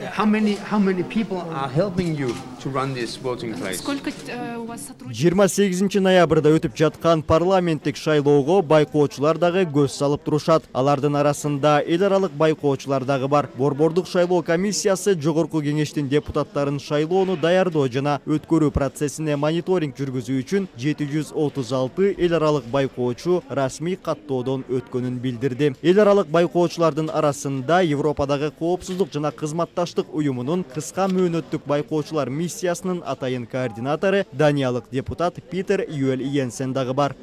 How many how many people are helping you to run this voting place? Сколько э, у вас сотрудников? жыйырма сегизинчи ноябрда өтүп жаткан парламенттик шайлоого байкоочулар дагы көз салып турушат алардын арасында эл аралык байкоочулар дагы бар борбордук шайлоо комиссиясы жогорку кеңештин депутаттарын шайлоону даярдоо жана өткөрүү процессине мониторинг жүргүзүү үчүн жети жүз отуз алты эл аралык байкоочу расмий каттоодон өткөнүн билдирди эл аралык байкоочулардын арасында европадагы коопсуздук жана кызматташтык уюмунун кыска мөөнөттүк байкоочулар миссиясынын атайын координатору даниялык депутат питер юэл иенсен дагы бар.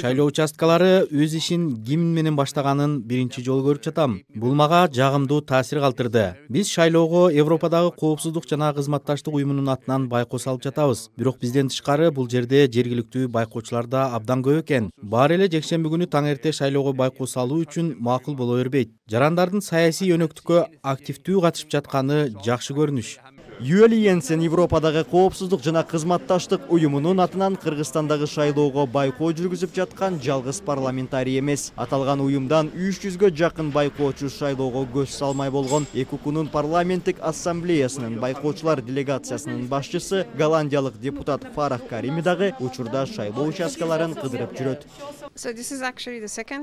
Шайлоо участкалары өз ишин гимн менен баштаганын биринчи жолу көрүп жатам. Бул мага жагымдуу таасир калтырды. Биз шайлоого европадагы коопсуздук жана кызматташтык уюмунун атынан байкоо салып жатабыз. Бирок бизден тышкары бул жерде жергиликтүү байкоочулар да абдан көп экен. Баары эле жекшемби күнү таң эрте шайлоого байкоо салуу үчүн макул боло бербейт. Жарандардын саясий өнөктүккө активдүү катышып жатканы жакшы көрүнүш. Юэл иенсен европадагы коопсуздук жана кызматташтык уюмунун атынан кыргызстандагы шайлоого байкоо жүргүзүп жаткан жалгыз парламентарий эмес аталган уюмдан үч жүзгө жакын байкоочу шайлоого көз салмай болгон экукунун парламенттик ассамблеясынын байкоочулар делегациясынын башчысы голландиялык депутат фарах карими дагы учурда шайлоо участкаларын кыдырып жүрөт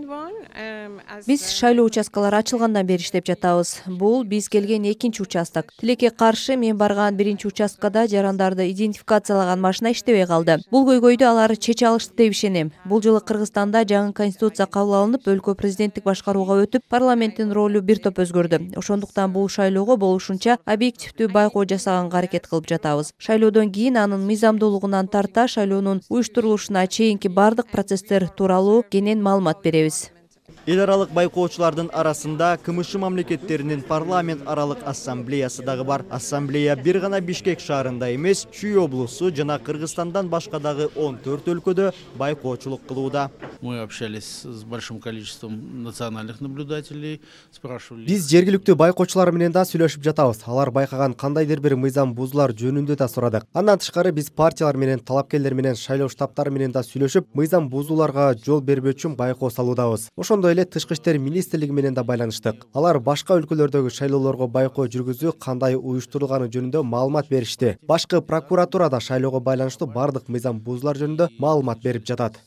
one. Um, биз шайлоо участкалары ачылгандан бери иштеп жатабыз бул биз келген экинчи участок. Тилекке каршы мен барган биринчи участкада жарандарды идентификациялаган машина иштебей калды. Бул көйгөйдү алар чече алышты деп ишенем. Бул жылы кыргызстанда жаңы конституция кабыл алынып өлкө президенттик башкарууга өтүп парламенттин ролу бир топ өзгөрдү. Ошондуктан бул шайлоого болушунча объективдүү байкоо жасаганга аракет кылып жатабыз. Шайлоодон кийин анын мыйзамдуулугунан тарта шайлоонун уюштурулушуна чейинки баардык процесстер тууралуу кенен маалымат беребиз эл аралык арасында кмш мамлекеттеринин парламент аралык ассамблеясы дагы бар. Ассамблея бир гана бишкек шаарында эмес чүй облусу жана кыргызстандан башка дагы он төрт өлкөдө байкоочулук Мы общались с большим количеством национальных наблюдателей, спрашивали. биз жергиликтүү байкоочулар менен да сүйлөшүп жатабыз. Алар байкаган кандайдыр бир мыйзам бузуулар жөнүндө да сурадык андан тышкары биз партиялар менен талапкерлер менен шайлоо штабтары менен да сүйлөшүп мыйзам бузууларга жол бербөө үчүн байкоо салуудабыз ошондой эле тышкы иштер министрлиги менен да байланыштык. Алар башка өлкөлөрдөгү шайлоолорго байкоо жүргүзүү кандай уюштурулганы жөнүндө маалымат беришти. Башкы прокуратура да шайлоого байланыштуу баардык мыйзам бузуулар жөнүндө маалымат берип жатат.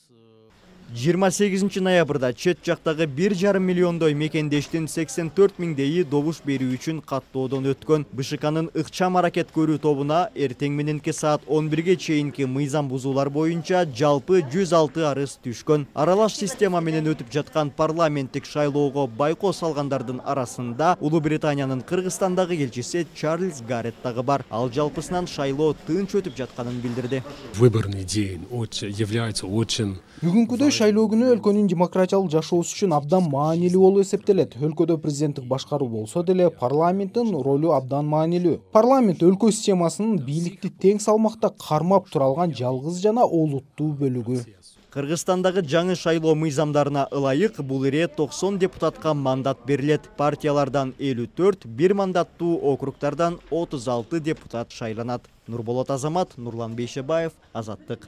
Жыйырма сегизинчи ноябрда чет жактагы бир жарым миллиондой мекендештин сексен төрт миңдейи добуш берүү үчүн каттоодон өткөн. Бшкнын ыкчам аракет көрүү тобуна эртең мененки саат он бирге чейинки мыйзам бузуулар боюнча жалпы жүз алты арыз түшкөн. Аралаш система менен өтүп жаткан парламенттик шайлоого байкоо салгандардын арасында улуу британиянын кыргызстандагы элчиси чарльз гаррет дагы бар. Ал жалпысынан шайлоо тынч өтүп жатканын билдирди. Выборный день. Очень, является очень бүгүнкүдөй шайлоо күнү өлкөнүн демократиялык жашоосу үчүн абдан маанилүү болуп эсептелет. Өлкөдө президенттик башкаруу болсо деле парламенттин ролу абдан маанилүү. Парламент өлкө системасынын бийликти тең салмакта кармап тура алган жалгыз жана олуттуу бөлүгү. Кыргызстандагы жаңы шайлоо мыйзамдарына ылайык бул ирет токсон депутатка мандат берилет. Партиялардан элүү төрт бир мандаттуу округдардан отуз алты депутат шайланат. Нурболот азамат нурлан бейшебаев азаттык.